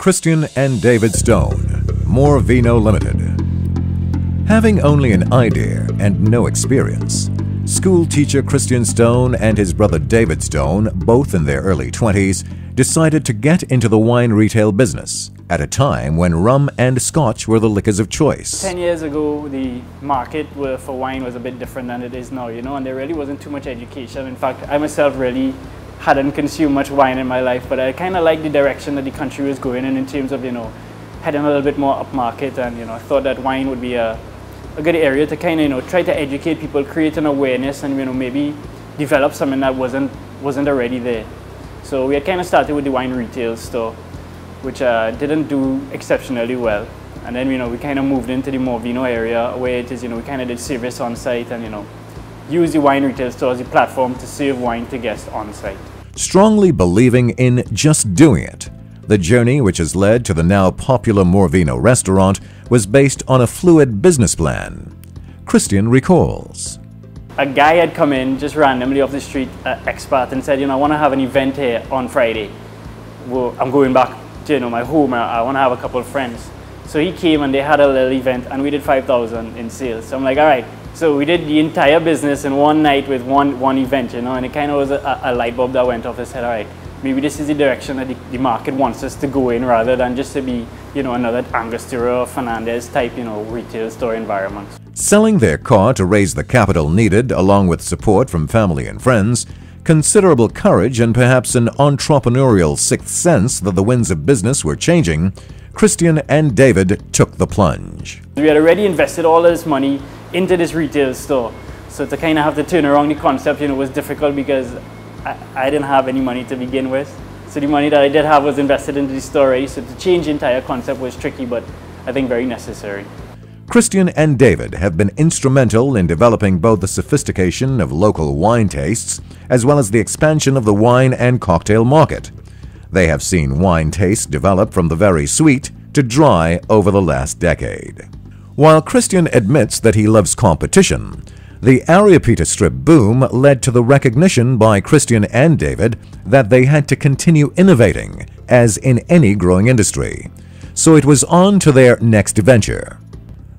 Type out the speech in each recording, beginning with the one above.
Christian and David Stone, More Vino Limited. Having only an idea and no experience, school teacher Christian Stone and his brother David Stone, both in their early 20s, decided to get into the wine retail business at a time when rum and scotch were the liquors of choice. 10 years ago, the market for wine was a bit different than it is now, you know, and there really wasn't too much education. In fact, I myself really hadn't consumed much wine in my life, but I kind of liked the direction that the country was going in in terms of, you know, heading a little bit more upmarket and, you know, I thought that wine would be a, a good area to kind of, you know, try to educate people, create an awareness and, you know, maybe develop something that wasn't, wasn't already there. So we had kind of started with the wine retail store, which uh, didn't do exceptionally well. And then, you know, we kind of moved into the More Vino area where it is, you know, we kind of did service on site and, you know, use the wine retail store as a platform to serve wine to guests on site strongly believing in just doing it. The journey, which has led to the now popular More Vino restaurant, was based on a fluid business plan. Christian recalls. A guy had come in just randomly off the street, uh, expat, and said, you know, I want to have an event here on Friday. Well, I'm going back to you know, my home, I want to have a couple of friends. So he came and they had a little event and we did 5,000 in sales. So I'm like, all right, so we did the entire business in one night with one, one event, you know, and it kind of was a, a light bulb that went off. I said, all right, maybe this is the direction that the, the, market wants us to go in rather than just to be, you know, another Angostura or Fernandez type, you know, retail store environment. Selling their car to raise the capital needed, along with support from family and friends, considerable courage and perhaps an entrepreneurial sixth sense that the winds of business were changing, Christian and David took the plunge. We had already invested all of this money into this retail store. So to kind of have to turn around the concept, you know, was difficult because I, I didn't have any money to begin with. So the money that I did have was invested into the store already. So to change the entire concept was tricky, but I think very necessary. Christian and David have been instrumental in developing both the sophistication of local wine tastes as well as the expansion of the wine and cocktail market. They have seen wine tastes develop from the very sweet to dry over the last decade. While Christian admits that he loves competition, the Ariapita strip boom led to the recognition by Christian and David that they had to continue innovating, as in any growing industry. So it was on to their next venture.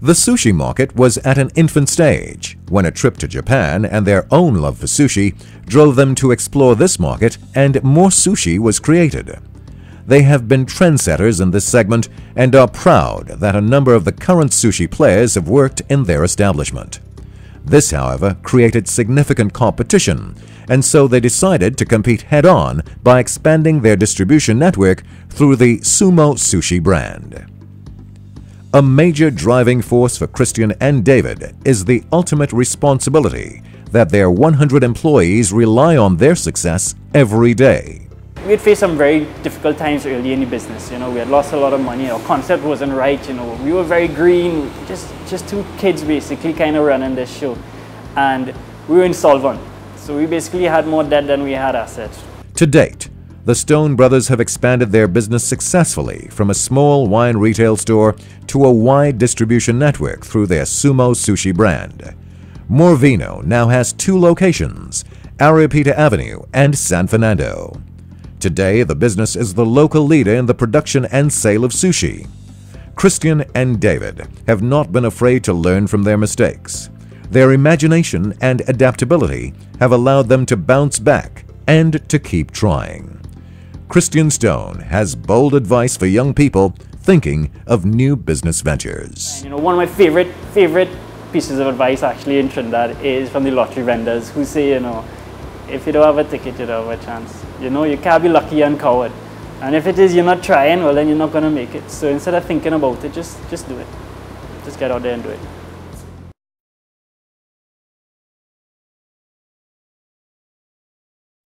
The sushi market was at an infant stage when a trip to Japan and their own love for sushi drove them to explore this market and more sushi was created. They have been trendsetters in this segment and are proud that a number of the current sushi players have worked in their establishment. This, however, created significant competition, and so they decided to compete head-on by expanding their distribution network through the Sumo Sushi brand. A major driving force for Christian and David is the ultimate responsibility that their 100 employees rely on their success every day we had faced some very difficult times early in the business. You know, we had lost a lot of money. Our concept wasn't right. You know, we were very green, just just two kids basically, kind of running this show, and we were insolvent. So we basically had more debt than we had assets. To date, the Stone brothers have expanded their business successfully from a small wine retail store to a wide distribution network through their Sumo Sushi brand. More Vino now has two locations, Ariapita Avenue and San Fernando. Today, the business is the local leader in the production and sale of sushi. Christian and David have not been afraid to learn from their mistakes. Their imagination and adaptability have allowed them to bounce back and to keep trying. Christian Stone has bold advice for young people thinking of new business ventures. You know, one of my favorite favorite pieces of advice actually in Trinidad is from the lottery vendors who say, you know, if you don't have a ticket, you don't have a chance. You know, you can't be lucky and coward. And if it is you're not trying, well then you're not going to make it. So instead of thinking about it, just, just do it. Just get out there and do it.